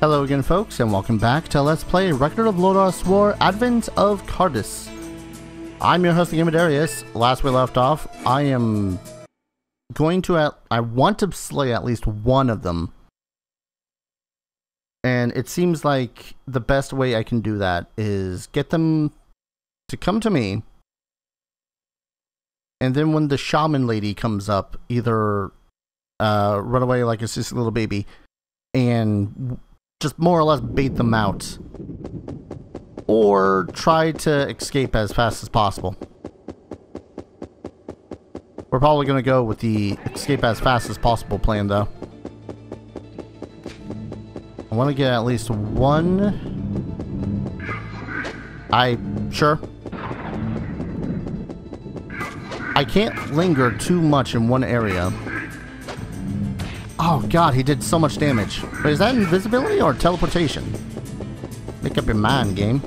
Hello again folks and welcome back to Let's Play Record of Lodoss War Advent of Cardice. I'm your host Darius. Last we left off, I am going to at I want to slay at least one of them. And it seems like the best way I can do that is get them to come to me. And then when the shaman lady comes up, either uh, run away like it's just a sick little baby and just more or less bait them out. Or try to escape as fast as possible. We're probably going to go with the escape as fast as possible plan, though. I want to get at least one... I... sure. I can't linger too much in one area. Oh god, he did so much damage. But is that invisibility or teleportation? Make up your mind, game.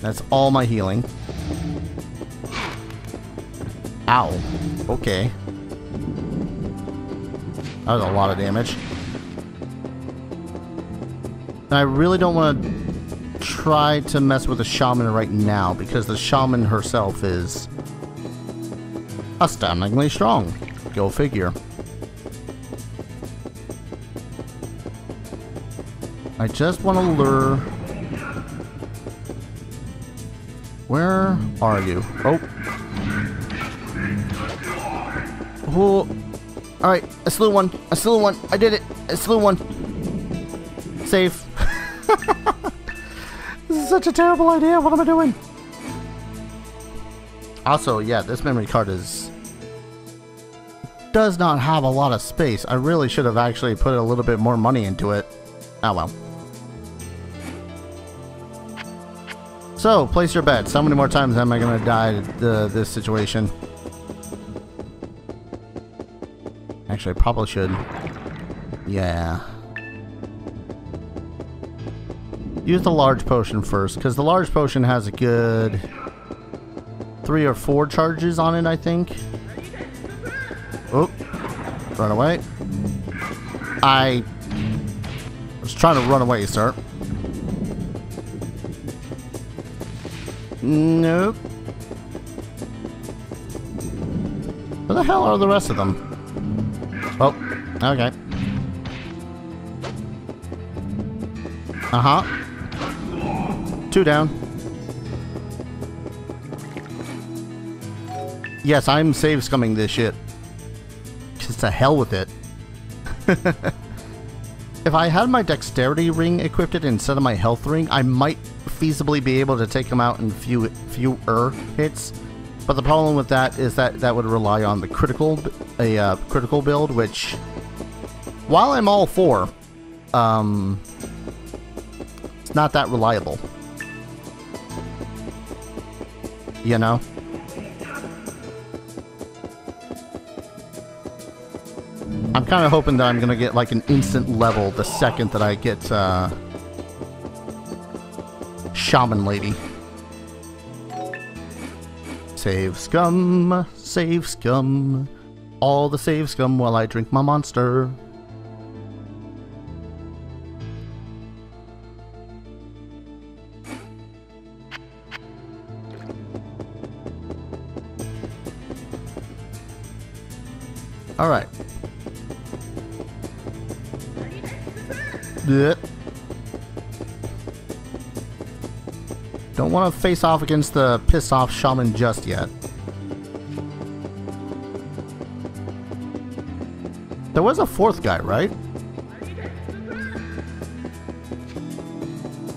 That's all my healing. Ow. Okay. That was a lot of damage. I really don't want to try to mess with the shaman right now because the shaman herself is astoundingly strong. Go figure. I just want to lure... Where are you? Oh. Oh. Alright, I slew one. I slew one. I did it. I slew one. Safe. this is such a terrible idea. What am I doing? Also, yeah, this memory card is does not have a lot of space. I really should have actually put a little bit more money into it. Oh well. So, place your bets. How many more times am I going to die to this situation? Actually, I probably should. Yeah. Use the large potion first, because the large potion has a good three or four charges on it, I think. Oh, run away. I was trying to run away, sir. Nope. Where the hell are the rest of them? Oh, okay. Uh-huh. Two down. Yes, I'm save scumming this shit. Just to hell with it. if I had my dexterity ring equipped instead of my health ring, I might feasibly be able to take him out in few fewer hits. But the problem with that is that that would rely on the critical a uh, critical build, which while I'm all for, um, it's not that reliable. You know. I'm kind of hoping that I'm gonna get like an instant level the second that I get. Uh, shaman lady. Save scum, save scum. All the save scum while I drink my monster. To face off against the piss off shaman just yet. There was a fourth guy, right?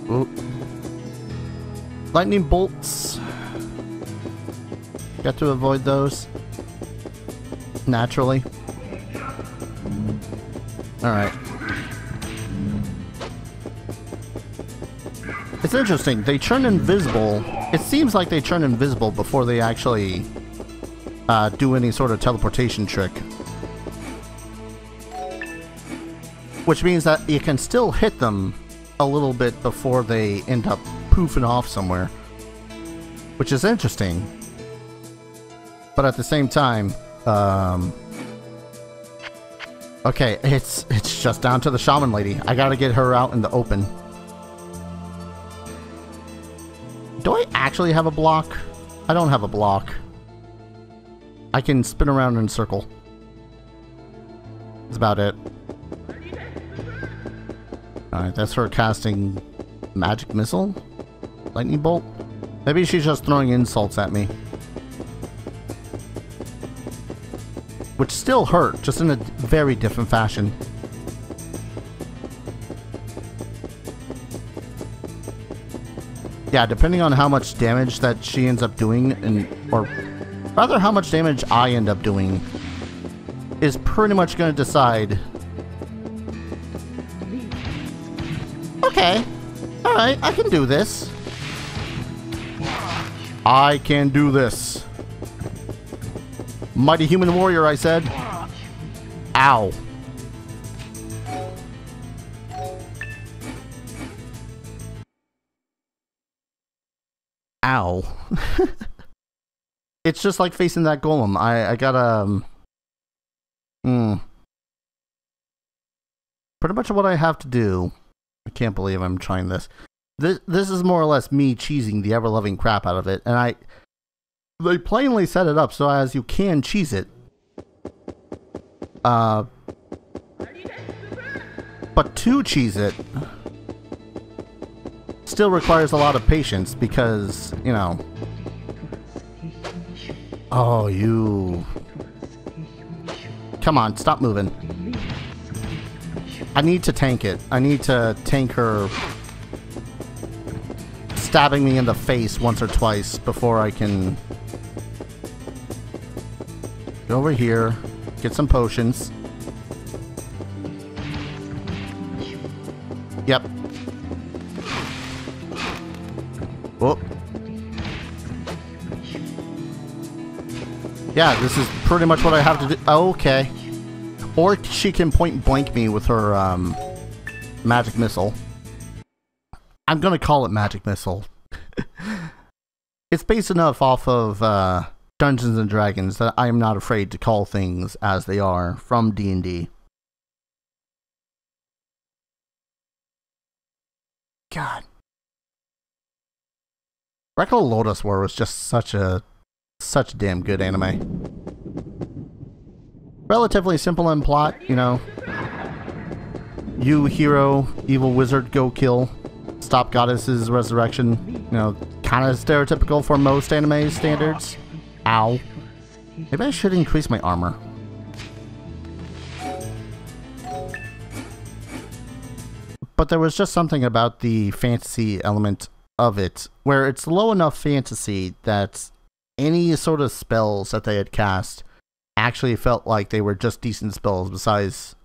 Ooh. Lightning bolts. Got to avoid those. Naturally. Alright. It's interesting. They turn invisible. It seems like they turn invisible before they actually uh, do any sort of teleportation trick. Which means that you can still hit them a little bit before they end up poofing off somewhere. Which is interesting. But at the same time, um, Okay, it's it's just down to the shaman lady. I gotta get her out in the open. Actually have a block? I don't have a block. I can spin around in a circle. That's about it. Alright, that's her casting magic missile? Lightning bolt? Maybe she's just throwing insults at me. Which still hurt, just in a very different fashion. Yeah, depending on how much damage that she ends up doing, and or rather how much damage I end up doing, is pretty much going to decide. Okay, alright, I can do this. I can do this. Mighty Human Warrior, I said. Ow. It's just like facing that golem. I, I gotta... Um, hmm. Pretty much what I have to do. I can't believe I'm trying this. This, this is more or less me cheesing the ever-loving crap out of it. And I... They plainly set it up so as you can cheese it. Uh... But to cheese it still requires a lot of patience because, you know... Oh, you... Come on, stop moving. I need to tank it. I need to tank her stabbing me in the face once or twice before I can get over here, get some potions. Yep, Yeah, this is pretty much what I have to do. Okay. Or she can point blank me with her um, magic missile. I'm gonna call it magic missile. it's based enough off of uh, Dungeons and Dragons that I am not afraid to call things as they are from D&D. God. Record Lodoss War was just such a such a damn good anime. Relatively simple in plot, you know. You hero, evil wizard, go kill. Stop goddess's resurrection. You know, kind of stereotypical for most anime standards. Ow. Maybe I should increase my armor. But there was just something about the fantasy element of it where it's low enough fantasy that any sort of spells that they had cast actually felt like they were just decent spells besides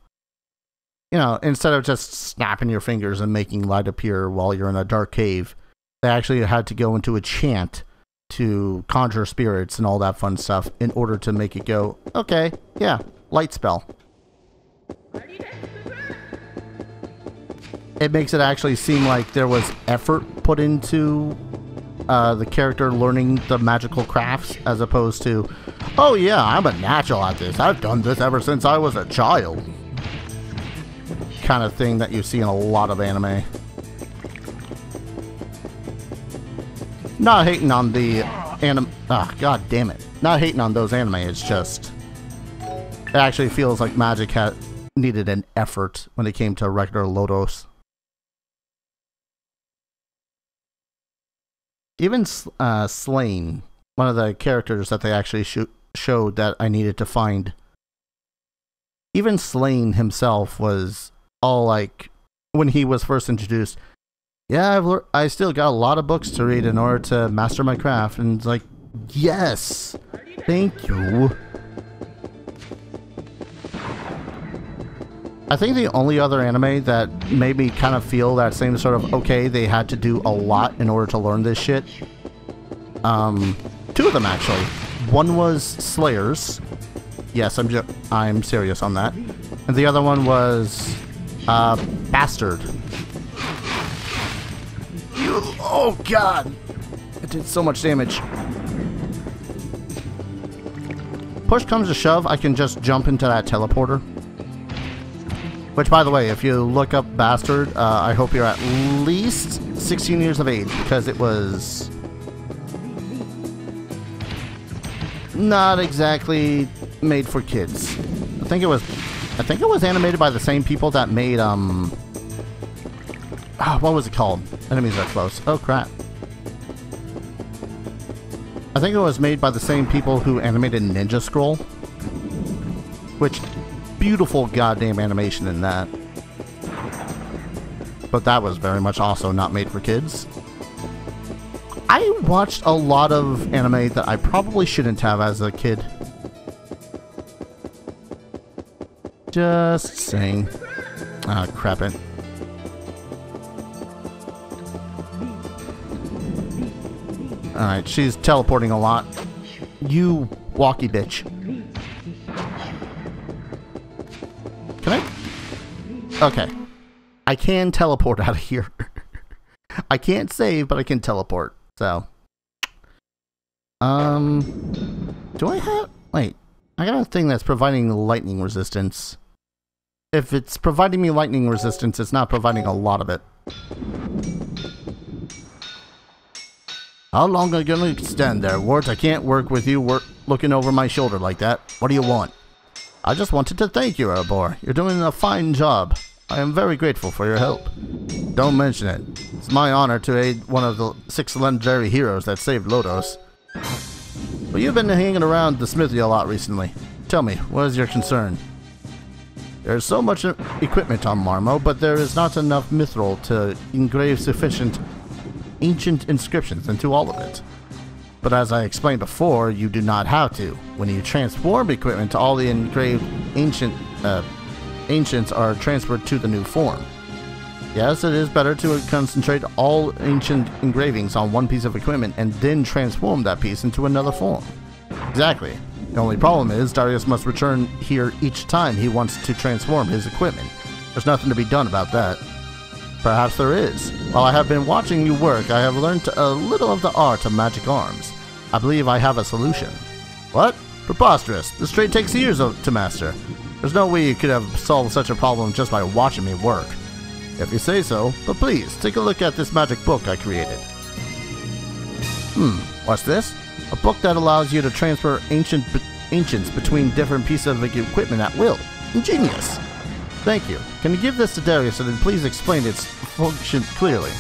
you know instead of just snapping your fingers and making light appear while you're in a dark cave they actually had to go into a chant to conjure spirits and all that fun stuff in order to make it go okay yeah light spell. It makes it actually seem like there was effort put into uh, the character learning the magical crafts as opposed to, oh yeah, I'm a natural at this. I've done this ever since I was a child. Kind of thing that you see in a lot of anime. Not hating on the anime. Ah, god damn it. Not hating on those anime. It's just it actually feels like magic had needed an effort when it came to regular Lodoss. Even uh, Slayn, one of the characters that they actually sh- showed that I needed to find, even Slayn himself was all like, when he was first introduced, yeah, I've le- I still got a lot of books to read in order to master my craft. And it's like, yes, thank you. I think the only other anime that made me kind of feel that same sort of okay, they had to do a lot in order to learn this shit. Um, two of them actually. One was Slayers. Yes, I'm I'm serious on that. And the other one was uh, Bastard. Oh god, it did so much damage. Push comes to shove, I can just jump into that teleporter. Which, by the way, if you look up Bastard, uh, I hope you're at least 16 years of age because it was not exactly made for kids. I think it was, I think it was animated by the same people that made um, oh, what was it called? Enemies are close. Oh crap. I think it was made by the same people who animated Ninja Scroll. Which, beautiful goddamn animation in that. But that was very much also not made for kids. I watched a lot of anime that I probably shouldn't have as a kid. Just saying. Ah, crap it. Alright, she's teleporting a lot. You walkie bitch. Okay. I can teleport out of here. I can't save, but I can teleport. So. Um. Do I have. Wait. I got a thing that's providing lightning resistance. If it's providing me lightning resistance, it's not providing a lot of it. How long are you gonna stand there, Wart? I can't work with you work looking over my shoulder like that. What do you want? I just wanted to thank you, Erebor. You're doing a fine job. I am very grateful for your help. Don't mention it. It's my honor to aid one of the six legendary heroes that saved Lodoss. But you've been hanging around the smithy a lot recently. Tell me, what is your concern? There's so much equipment on Marmo, but there is not enough mithril to engrave sufficient ancient inscriptions into all of it. But as I explained before, you do not have to. When you transform equipment, to all the engraved ancient uh, ancients are transferred to the new form. Yes, it is better to concentrate all ancient engravings on one piece of equipment and then transform that piece into another form. Exactly. The only problem is Darius must return here each time he wants to transform his equipment. There's nothing to be done about that. Perhaps there is. While I have been watching you work, I have learned a little of the art of magic arms. I believe I have a solution. What? Preposterous. This trade takes years to master. There's no way you could have solved such a problem just by watching me work. If you say so, but please, take a look at this magic book I created. Hmm, what's this? A book that allows you to transfer ancient be ancients between different pieces of equipment at will. Ingenious! Thank you. Can you give this to Darius and then please explain its function clearly?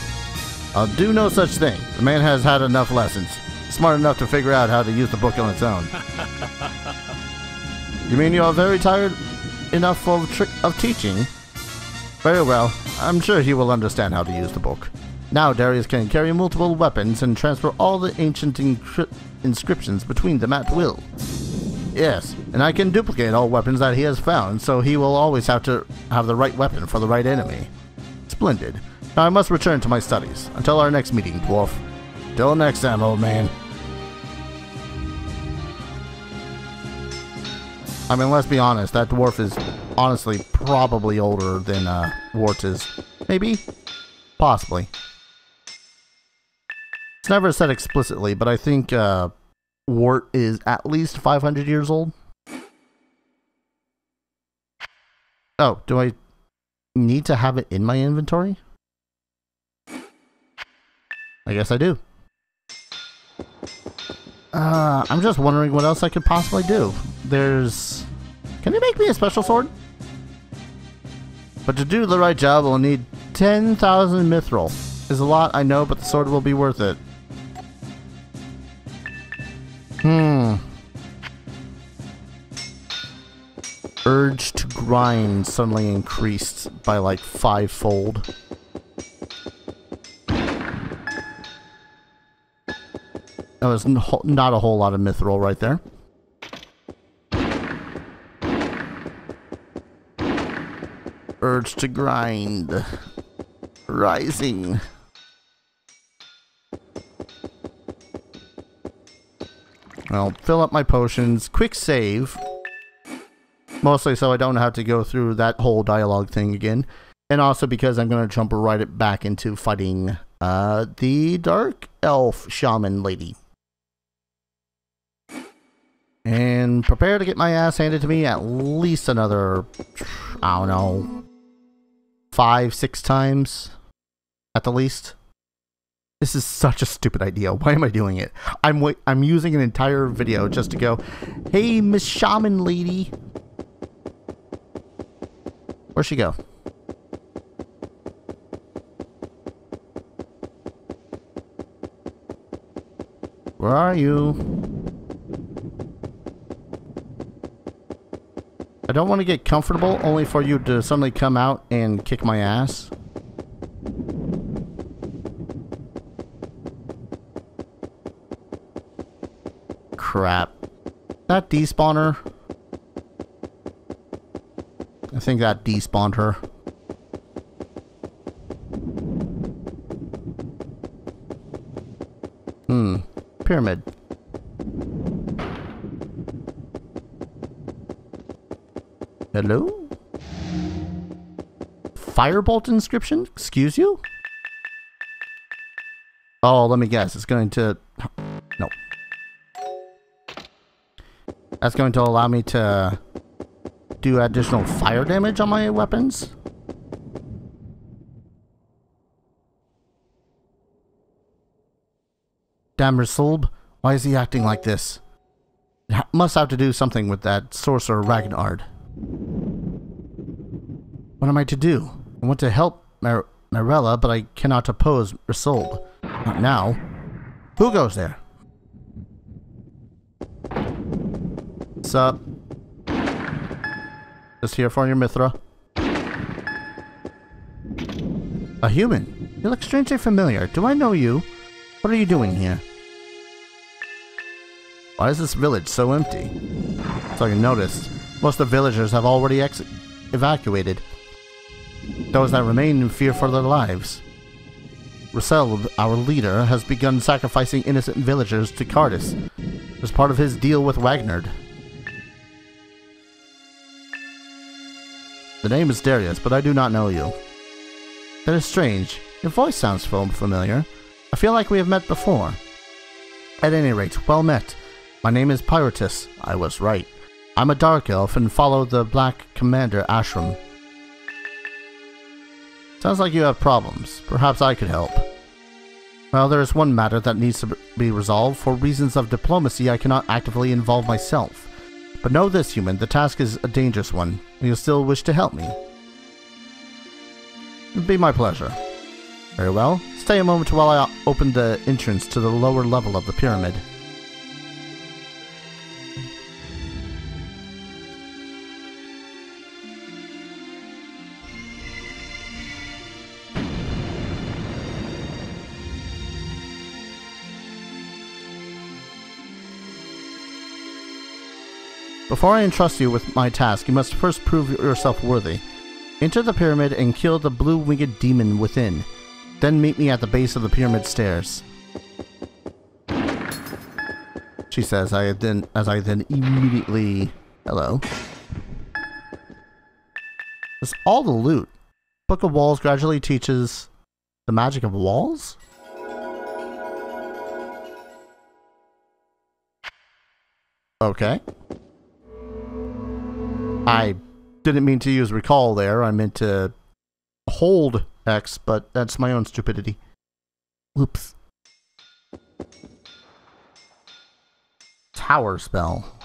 I'll do no such thing. The man has had enough lessons. Smart enough to figure out how to use the book on its own. you mean you're very tired enough of, trick of teaching? Very well. I'm sure he will understand how to use the book. Now Darius can carry multiple weapons and transfer all the ancient inscriptions between them at will. Yes, and I can duplicate all weapons that he has found, so he will always have to have the right weapon for the right enemy. Splendid. Now I must return to my studies. Until our next meeting, dwarf. Till next time, old man. I mean, let's be honest, that dwarf is honestly probably older than uh, Wart is. Maybe? Possibly. It's never said explicitly, but I think uh, Wart is at least 500 years old. Oh, do I need to have it in my inventory? I guess I do. Uh, I'm just wondering what else I could possibly do. There's... Can you make me a special sword? But to do the right job, we'll need 10,000 mithril. Is a lot, I know, but the sword will be worth it. Hmm. Urge to grind suddenly increased by like fivefold. That was not a whole lot of mithril right there. Urge to grind. Rising. I'll fill up my potions. Quick save. Mostly so I don't have to go through that whole dialogue thing again. And also because I'm going to jump right back into fighting uh, the Dark Elf Shaman Lady. And prepare to get my ass handed to me at least another, I don't know, five, six times at the least. This is such a stupid idea. Why am I doing it? I'm wa- I'm using an entire video just to go, "Hey, Miss Shaman lady." Where'd she go? Where are you? Don't want to get comfortable only for you to suddenly come out and kick my ass. Crap. That despawner. I think that despawned her. Hmm. Pyramid. Hello? Firebolt inscription? Excuse you? Oh, let me guess. It's going to... No. That's going to allow me to do additional fire damage on my weapons? Damn Rasulb, why is he acting like this? Must have to do something with that sorcerer Wagnard. What am I to do? I want to help Mar Marella, but I cannot oppose Rasulb. Not now. Who goes there? Sup? Just here for your Mithra. A human? You look strangely familiar. Do I know you? What are you doing here? Why is this village so empty? So I noticed, most of the villagers have already evacuated. Those that remain in fear for their lives. Russell, our leader, has begun sacrificing innocent villagers to Cardice as part of his deal with Wagnard. The name is Darius, but I do not know you. That is strange. Your voice sounds familiar. I feel like we have met before. At any rate, well met. My name is Pirotess. I was right. I'm a Dark Elf and follow the Black Commander Ashram. Sounds like you have problems. Perhaps I could help. Well, there is one matter that needs to be resolved. For reasons of diplomacy, I cannot actively involve myself. But know this, human, the task is a dangerous one, and you'll still wish to help me. It'd be my pleasure. Very well. Stay a moment while I open the entrance to the lower level of the pyramid. Before I entrust you with my task, you must first prove yourself worthy. Enter the pyramid and kill the blue-winged demon within. Then meet me at the base of the pyramid stairs. She says, I then as I then immediately hello. It's all the loot. Book of Walls gradually teaches the magic of walls? Okay. I mm-hmm. didn't mean to use recall there. I meant to hold X, but that's my own stupidity. Oops. Tower spell.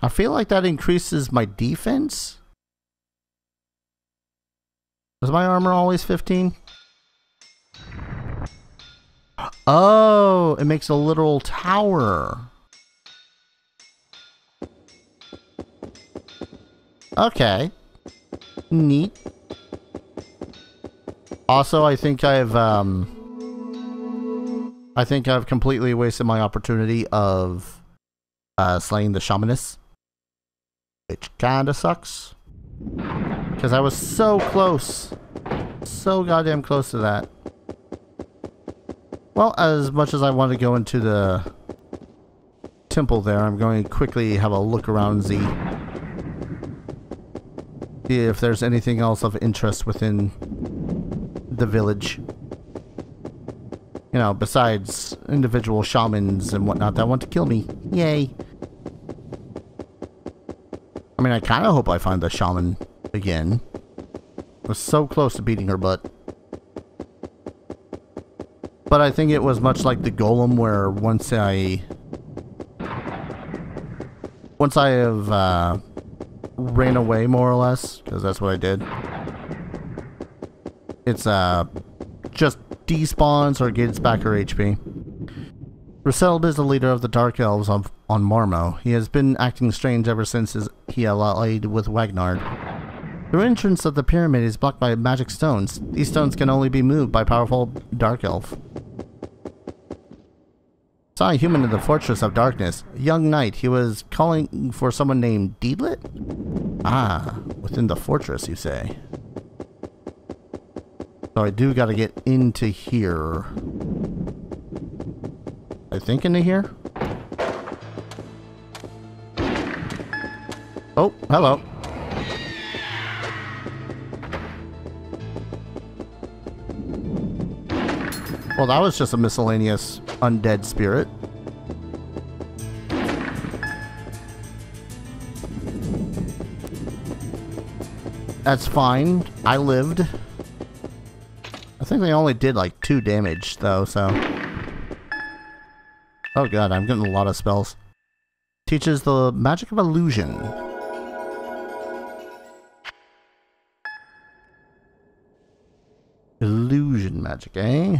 I feel like that increases my defense. Was my armor always 15? Oh, it makes a literal tower. Okay. Neat. Also, I think I've, um... I think I've completely wasted my opportunity of uh, slaying the shamaness. Which kinda sucks. Because I was so close. So goddamn close to that. Well, as much as I want to go into the temple there, I'm going to quickly have a look around Z. See if there's anything else of interest within the village. You know, besides individual shamans and whatnot that want to kill me. Yay. I mean, I kind of hope I find the shaman again. I was so close to beating her butt. But I think it was much like the golem where once I... Once I have uh, ran away more or less, because that's what I did. It's uh, just despawns or gets back her HP. Raselb is the leader of the Dark Elves on, on Marmo. He has been acting strange ever since his, he allied with Wagnard. The entrance of the pyramid is blocked by magic stones. These stones can only be moved by powerful Dark Elf. Saw a human in the Fortress of Darkness. A young knight. He was calling for someone named Deedlit? Ah, within the fortress, you say. So I do gotta get into here. I think into here? Oh, hello. Well, that was just a miscellaneous undead spirit. That's fine. I lived. I think they only did like two damage though, so. Oh god, I'm getting a lot of spells. Teaches the magic of illusion. Illusion magic, eh?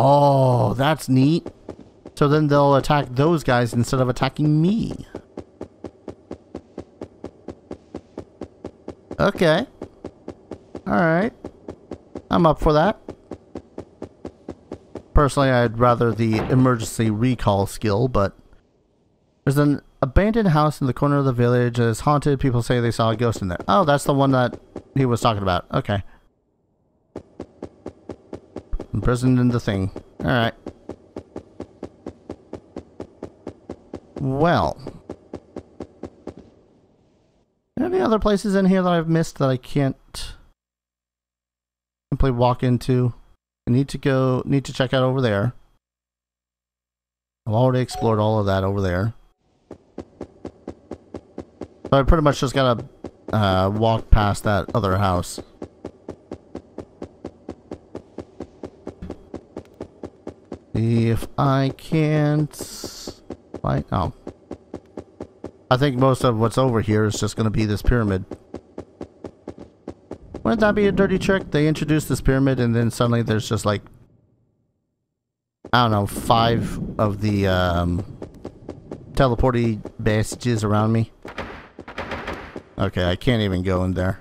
Oh, that's neat. So then they'll attack those guys instead of attacking me. Okay. Alright. I'm up for that. Personally, I'd rather the emergency recall skill, but... There's an abandoned house in the corner of the village. It's haunted. People say they saw a ghost in there. Oh, that's the one that he was talking about. Okay. Imprisoned in the thing. Alright. Well. Any other places in here that I've missed that I can't simply walk into? I need to go, need to check out over there. I've already explored all of that over there. So I pretty much just gotta uh, walk past that other house. If I can't... Why? Oh. I think most of what's over here is just going to be this pyramid. Wouldn't that be a dirty trick? They introduce this pyramid and then suddenly there's just like... I don't know, five of the um, teleporty bastages around me. Okay, I can't even go in there.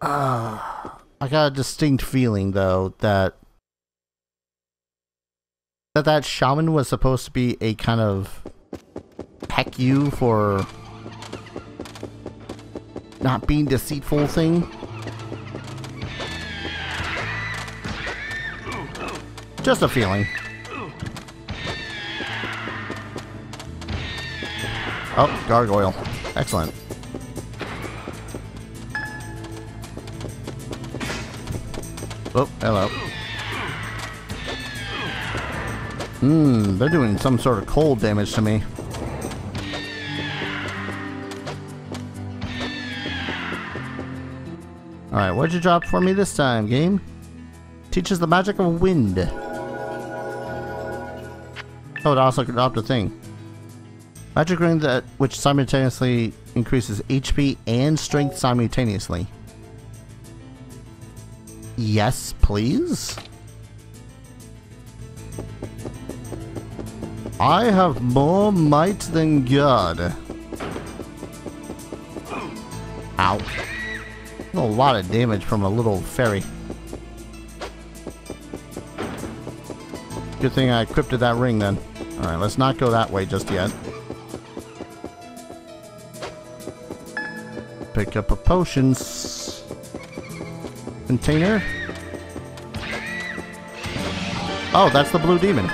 Ah, uh, I got a distinct feeling though that that that shaman was supposed to be a kind of heck you for not being deceitful thing. Just a feeling. Oh, gargoyle. Excellent. Oh, hello. Hmm, they're doing some sort of cold damage to me. Alright, what'd you drop for me this time, game? Teaches the magic of wind. Oh, it also dropped a thing. Magic ring that which simultaneously increases HP and strength simultaneously. Yes, please. I have more might than God. Ow. A lot of damage from a little fairy. Good thing I equipped that ring then. Alright, let's not go that way just yet. Pick up a potions container. Oh, that's the blue demon.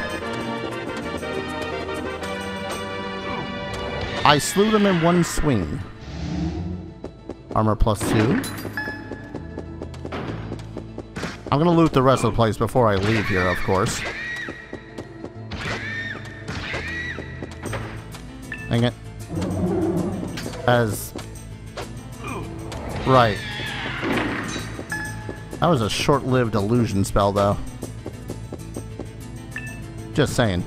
I slew them in one swing. Armor plus two. I'm gonna loot the rest of the place before I leave here, of course. Dang it. As... Right. That was a short-lived illusion spell, though. Just saying.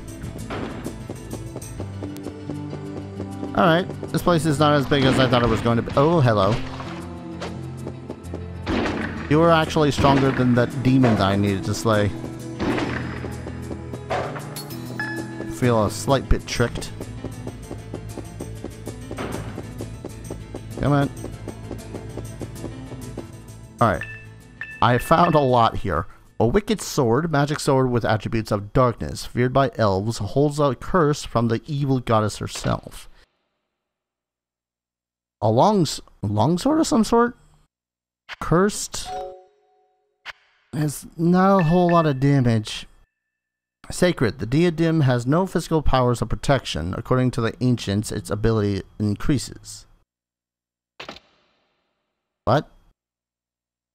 Alright, this place is not as big as I thought it was going to be. Oh, hello. You were actually stronger than that demon that I needed to slay. Feel a slight bit tricked. Come on. Alright. I found a lot here. A wicked sword, magic sword with attributes of darkness, feared by elves, holds a curse from the evil goddess herself. A long, long sword of some sort? Cursed? Has not a whole lot of damage. Sacred. The diadem has no physical powers of protection. According to the ancients, its ability increases. What?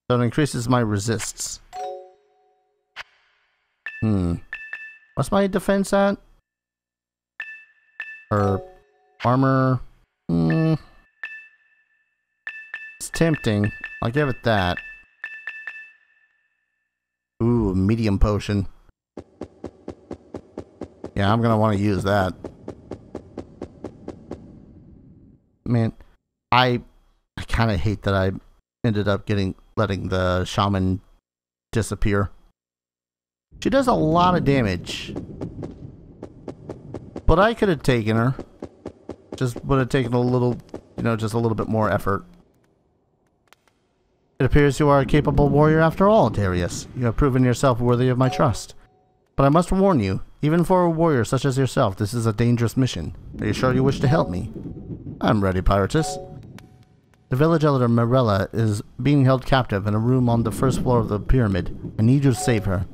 So it increases my resists. Hmm. What's my defense at? Or armor? Hmm. It's tempting. I'll give it that. Ooh, medium potion. Yeah, I'm gonna want to use that. Man, I I kind of hate that I ended up getting letting the shaman disappear. She does a lot of damage. But I could have taken her. Just would have taken a little, you know, just a little bit more effort. It appears you are a capable warrior after all, Darius. You have proven yourself worthy of my trust. But I must warn you, even for a warrior such as yourself, this is a dangerous mission. Are you sure you wish to help me? I'm ready, Pirotess. The village elder Mirella is being held captive in a room on the first floor of the pyramid. I need you to save her.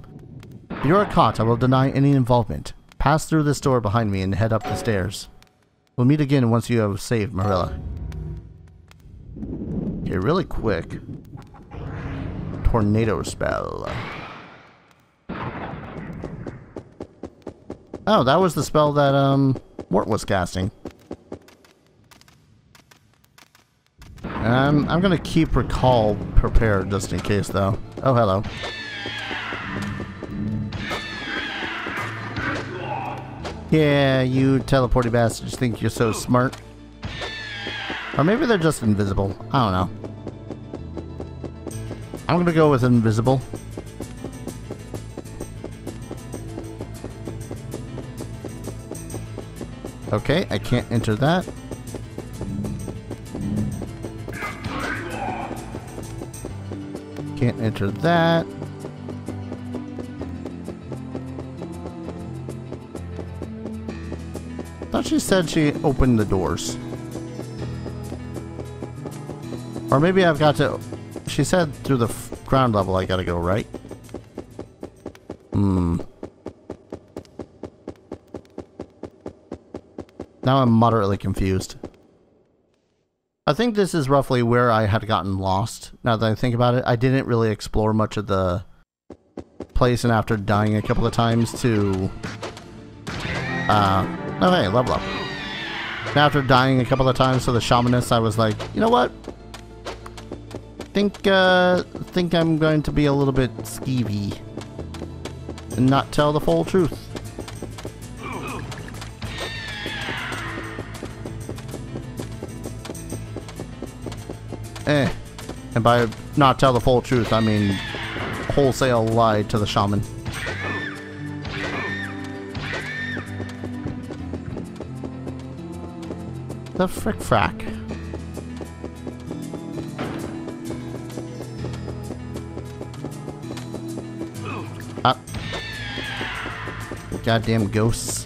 If you are caught, I will deny any involvement. Pass through this door behind me and head up the stairs. We'll meet again once you have saved Mirella. Okay, really quick. Tornado spell. Oh, that was the spell that, um, Mort was casting. Um, I'm gonna keep Recall prepared just in case, though. Oh, hello. Yeah, you teleporty bastards think you're so smart. Or maybe they're just invisible. I don't know. I'm gonna go with invisible. Okay, I can't enter that. Can't enter that. Thought she said she opened the doors. Or maybe I've got to... She said through the ground level I gotta go, right? Hmm. Now I'm moderately confused. I think this is roughly where I had gotten lost. Now that I think about it, I didn't really explore much of the place, and after dying a couple of times to... Uh, oh hey, level up. After dying a couple of times to the shamaness, I was like, you know what? Think, uh, think I'm going to be a little bit skeevy. And not tell the full truth. Eh. And by not tell the full truth, I mean wholesale lie to the shaman. The frick frack. Ah. Goddamn ghosts.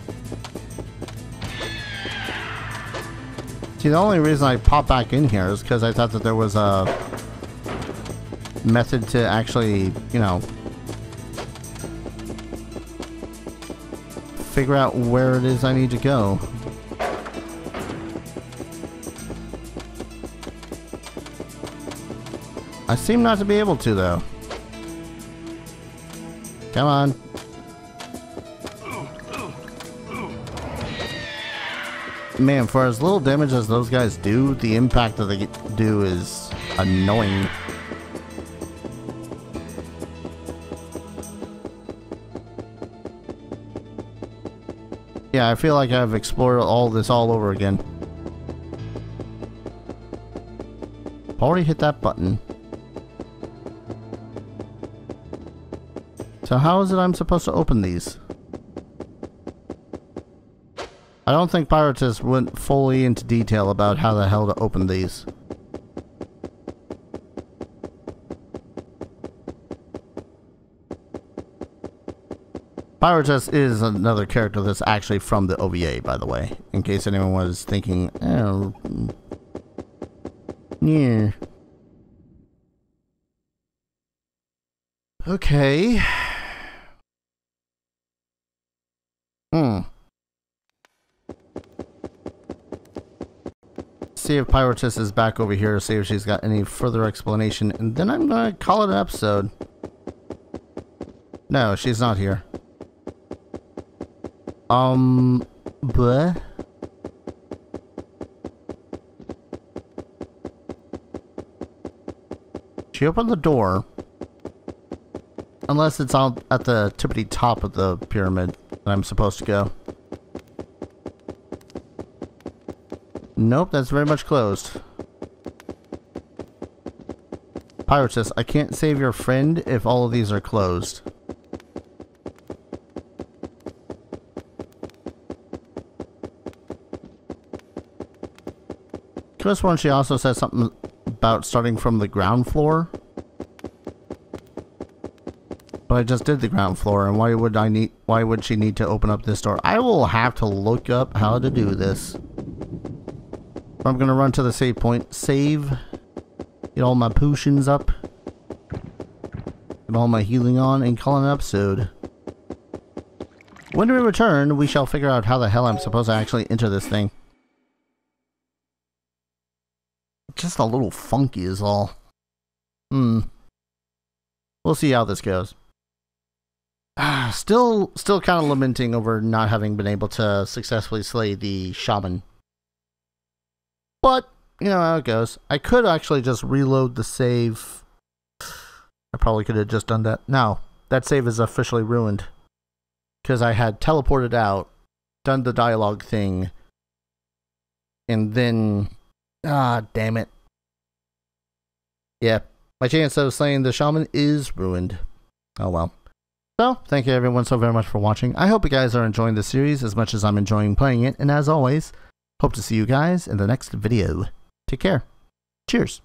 See, the only reason I popped back in here is because I thought that there was a method to actually, you know, figure out where it is I need to go. I seem not to be able to, though. Come on. Man, for as little damage as those guys do, the impact that they do is annoying. Yeah, I feel like I've explored all this all over again. Already hit that button. So how is it I'm supposed to open these? I don't think Pirotess went fully into detail about how the hell to open these. Pirotess is another character that's actually from the OVA, by the way, in case anyone was thinking, oh, yeah. Okay. Hmm. See if Pirotess is back over here, see if she's got any further explanation, and then I'm gonna call it an episode. No, she's not here. Um, but She opened the door. Unless it's out at the tippity top of the pyramid that I'm supposed to go. Nope, that's very much closed. Pirotess, I can't save your friend if all of these are closed. This one, she also said something about starting from the ground floor. But I just did the ground floor, and why would I need? Why would she need to open up this door? I will have to look up how to do this. I'm gonna run to the save point, save, get all my potions up, get all my healing on, and call an episode. When we return, we shall figure out how the hell I'm supposed to actually enter this thing. Just a little funky is all. Hmm. We'll see how this goes. Still, still kind of lamenting over not having been able to successfully slay the shaman. But, you know how it goes. I could actually just reload the save. I probably could have just done that. No, that save is officially ruined. Because I had teleported out, done the dialogue thing, and then Ah, damn it. Yeah, my chance of slaying the shaman is ruined. Oh well. So, thank you everyone so very much for watching. I hope you guys are enjoying the series as much as I'm enjoying playing it, and as always, hope to see you guys in the next video. Take care. Cheers.